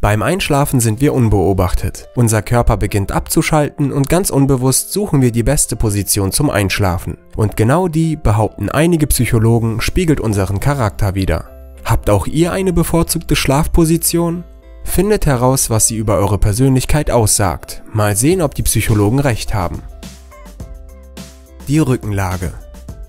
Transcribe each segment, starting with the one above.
Beim Einschlafen sind wir unbeobachtet. Unser Körper beginnt abzuschalten und ganz unbewusst suchen wir die beste Position zum Einschlafen. Und genau die, behaupten einige Psychologen, spiegelt unseren Charakter wider. Habt auch ihr eine bevorzugte Schlafposition? Findet heraus, was sie über eure Persönlichkeit aussagt. Mal sehen, ob die Psychologen recht haben. Die Rückenlage.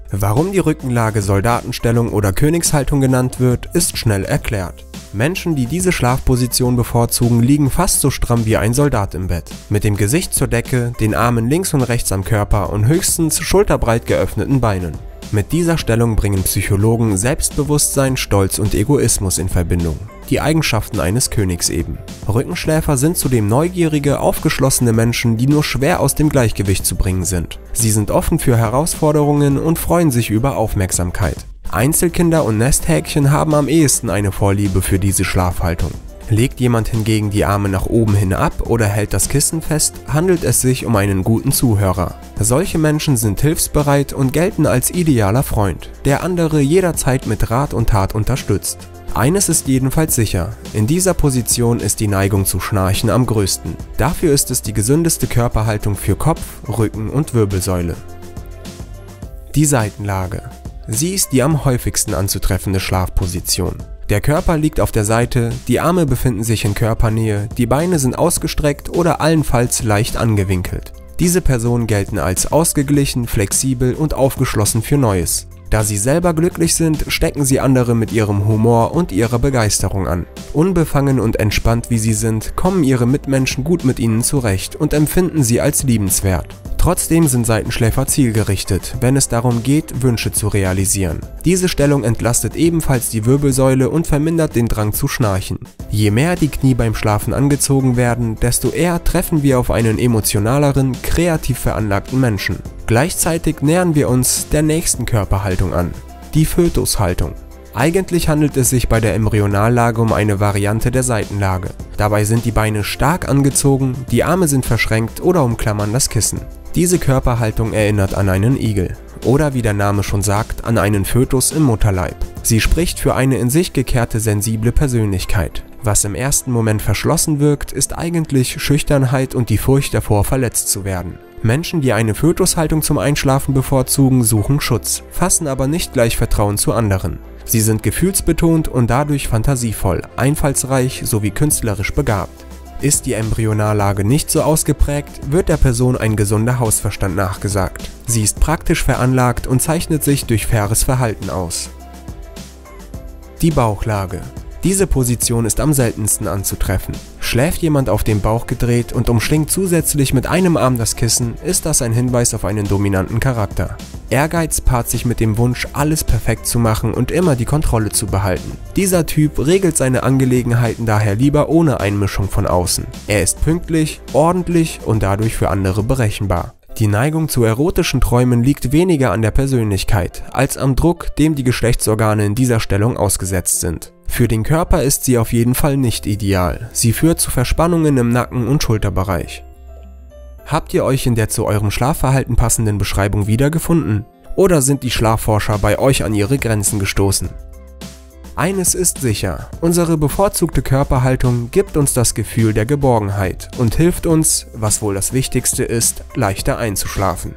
Warum die Rückenlage Soldatenstellung oder Königshaltung genannt wird, ist schnell erklärt. Menschen, die diese Schlafposition bevorzugen, liegen fast so stramm wie ein Soldat im Bett. Mit dem Gesicht zur Decke, den Armen links und rechts am Körper und höchstens schulterbreit geöffneten Beinen. Mit dieser Stellung bringen Psychologen Selbstbewusstsein, Stolz und Egoismus in Verbindung. Die Eigenschaften eines Königs eben. Rückenschläfer sind zudem neugierige, aufgeschlossene Menschen, die nur schwer aus dem Gleichgewicht zu bringen sind. Sie sind offen für Herausforderungen und freuen sich über Aufmerksamkeit. Einzelkinder und Nesthäkchen haben am ehesten eine Vorliebe für diese Schlafhaltung. Legt jemand hingegen die Arme nach oben hin ab oder hält das Kissen fest, handelt es sich um einen guten Zuhörer. Solche Menschen sind hilfsbereit und gelten als idealer Freund, der andere jederzeit mit Rat und Tat unterstützt. Eines ist jedenfalls sicher, in dieser Position ist die Neigung zu Schnarchen am größten. Dafür ist es die gesündeste Körperhaltung für Kopf, Rücken und Wirbelsäule. Die Seitenlage. Sie ist die am häufigsten anzutreffende Schlafposition. Der Körper liegt auf der Seite, die Arme befinden sich in Körpernähe, die Beine sind ausgestreckt oder allenfalls leicht angewinkelt. Diese Personen gelten als ausgeglichen, flexibel und aufgeschlossen für Neues. Da sie selber glücklich sind, stecken sie andere mit ihrem Humor und ihrer Begeisterung an. Unbefangen und entspannt wie sie sind, kommen ihre Mitmenschen gut mit ihnen zurecht und empfinden sie als liebenswert. Trotzdem sind Seitenschläfer zielgerichtet, wenn es darum geht, Wünsche zu realisieren. Diese Stellung entlastet ebenfalls die Wirbelsäule und vermindert den Drang zu schnarchen. Je mehr die Knie beim Schlafen angezogen werden, desto eher treffen wir auf einen emotionaleren, kreativ veranlagten Menschen. Gleichzeitig nähern wir uns der nächsten Körperhaltung an, die Fötushaltung. Eigentlich handelt es sich bei der Embryonallage um eine Variante der Seitenlage. Dabei sind die Beine stark angezogen, die Arme sind verschränkt oder umklammern das Kissen. Diese Körperhaltung erinnert an einen Igel oder wie der Name schon sagt, an einen Fötus im Mutterleib. Sie spricht für eine in sich gekehrte sensible Persönlichkeit. Was im ersten Moment verschlossen wirkt, ist eigentlich Schüchternheit und die Furcht davor, verletzt zu werden. Menschen, die eine Fötushaltung zum Einschlafen bevorzugen, suchen Schutz, fassen aber nicht gleich Vertrauen zu anderen. Sie sind gefühlsbetont und dadurch fantasievoll, einfallsreich sowie künstlerisch begabt. Ist die Embryonallage nicht so ausgeprägt, wird der Person ein gesunder Hausverstand nachgesagt. Sie ist praktisch veranlagt und zeichnet sich durch faires Verhalten aus. Die Bauchlage. Diese Position ist am seltensten anzutreffen. Schläft jemand auf dem Bauch gedreht und umschlingt zusätzlich mit einem Arm das Kissen, ist das ein Hinweis auf einen dominanten Charakter. Ehrgeiz paart sich mit dem Wunsch, alles perfekt zu machen und immer die Kontrolle zu behalten. Dieser Typ regelt seine Angelegenheiten daher lieber ohne Einmischung von außen. Er ist pünktlich, ordentlich und dadurch für andere berechenbar. Die Neigung zu erotischen Träumen liegt weniger an der Persönlichkeit als am Druck, dem die Geschlechtsorgane in dieser Stellung ausgesetzt sind. Für den Körper ist sie auf jeden Fall nicht ideal. Sie führt zu Verspannungen im Nacken- und Schulterbereich. Habt ihr euch in der zu eurem Schlafverhalten passenden Beschreibung wiedergefunden? Oder sind die Schlafforscher bei euch an ihre Grenzen gestoßen? Eines ist sicher, unsere bevorzugte Körperhaltung gibt uns das Gefühl der Geborgenheit und hilft uns, was wohl das Wichtigste ist, leichter einzuschlafen.